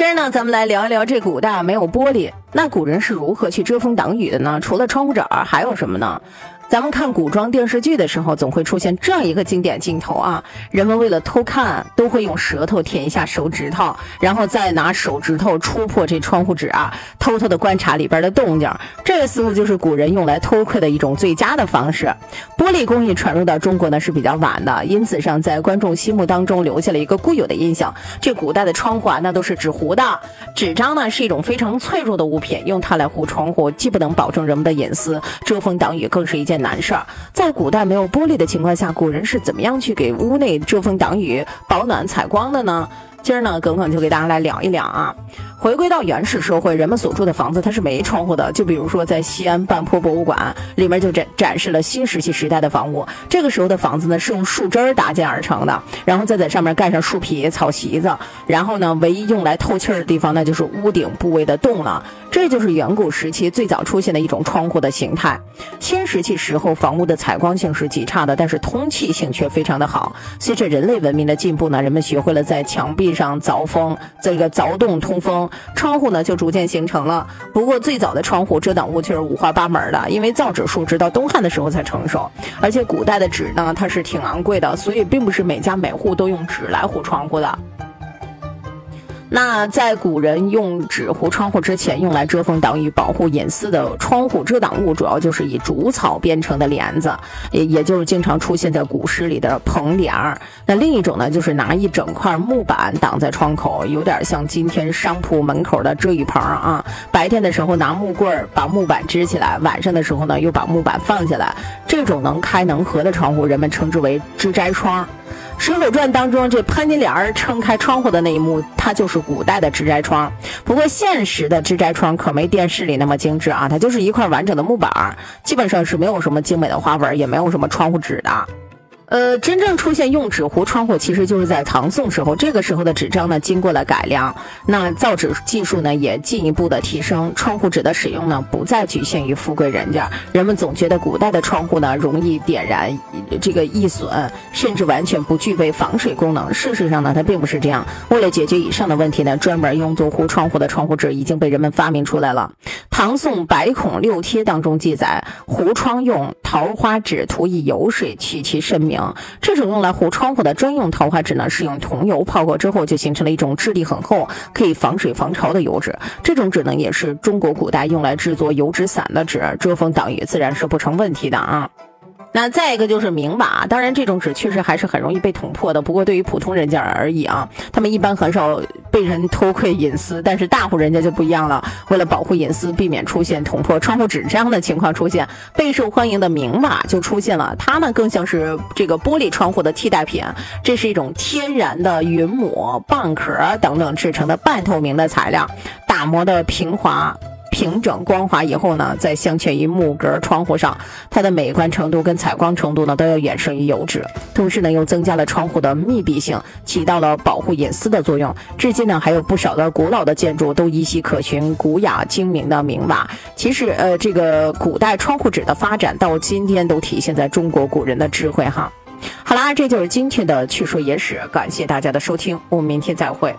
今儿呢，咱们来聊一聊这古代没有玻璃，那古人是如何去遮风挡雨的呢？除了窗户纸儿，还有什么呢？咱们看古装电视剧的时候，总会出现这样一个经典镜头啊，人们为了偷看，都会用舌头舔一下手指头，然后再拿手指头戳破这窗户纸啊，偷偷的观察里边的动静。这个似乎就是古人用来偷窥的一种最佳的方式。玻璃工艺传入到中国呢是比较晚的，因此上在观众心目当中留下了一个固有的印象：这古代的窗户啊，那都是纸糊的。纸张呢是一种非常脆弱的物品，用它来糊窗户，既不能保证人们的隐私，遮风挡雨，更是一件。难事儿，在古代没有玻璃的情况下，古人是怎么样去给屋内遮风挡雨、保暖采光的呢？今儿呢，耿耿就给大家来聊一聊啊。回归到原始社会，人们所住的房子它是没窗户的。就比如说在西安半坡博物馆里面就展展示了新石器时代的房屋。这个时候的房子呢是用树枝儿搭建而成的，然后再在上面盖上树皮、草席子。然后呢，唯一用来透气儿的地方那就是屋顶部位的洞了。这就是远古时期最早出现的一种窗户的形态。新石器时候房屋的采光性是极差的，但是通气性却非常的好。随着人类文明的进步呢，人们学会了在墙壁上凿风，这个凿洞通风。窗户呢就逐渐形成了。不过最早的窗户遮挡物却是五花八门的，因为造纸术直到东汉的时候才成熟，而且古代的纸呢它是挺昂贵的，所以并不是每家每户都用纸来糊窗户的。那在古人用纸糊窗户之前，用来遮风挡雨、保护隐私的窗户遮挡物，主要就是以竹草编成的帘子，也也就是经常出现在古诗里的蓬帘儿。那另一种呢，就是拿一整块木板挡在窗口，有点像今天商铺门口的遮雨棚啊。白天的时候拿木棍儿把木板支起来，晚上的时候呢又把木板放下来。这种能开能合的窗户，人们称之为支斋窗。《水浒传》当中，这潘金莲撑开窗户的那一幕，它就是古代的纸斋窗。不过，现实的纸斋窗可没电视里那么精致啊，它就是一块完整的木板，基本上是没有什么精美的花纹，也没有什么窗户纸的。呃，真正出现用纸糊窗户，其实就是在唐宋时候。这个时候的纸张呢，经过了改良，那造纸技术呢也进一步的提升，窗户纸的使用呢不再局限于富贵人家。人们总觉得古代的窗户呢容易点燃，这个易损，甚至完全不具备防水功能。事实上呢，它并不是这样。为了解决以上的问题呢，专门用作糊窗户的窗户纸已经被人们发明出来了。唐宋百孔六帖当中记载，糊窗用桃花纸涂以油水，取其甚明。这种用来糊窗户的专用桃花纸呢，是用桐油泡过之后，就形成了一种质地很厚、可以防水防潮的油纸。这种纸呢，也是中国古代用来制作油纸伞的纸，遮风挡雨自然是不成问题的啊。那再一个就是明瓦，当然这种纸确实还是很容易被捅破的。不过对于普通人家而已啊，他们一般很少被人偷窥隐私。但是大户人家就不一样了，为了保护隐私，避免出现捅破窗户纸这样的情况出现，备受欢迎的明瓦就出现了。它呢更像是这个玻璃窗户的替代品，这是一种天然的云母、蚌壳等等制成的半透明的材料，打磨的平滑。平整光滑以后呢，再镶嵌于木格窗户上，它的美观程度跟采光程度呢都要远胜于油纸，同时呢又增加了窗户的密闭性，起到了保护隐私的作用。至今呢还有不少的古老的建筑都依稀可寻古雅精明的明瓦。其实呃，这个古代窗户纸的发展到今天都体现在中国古人的智慧哈。好啦，这就是今天的趣说野史，感谢大家的收听，我们明天再会。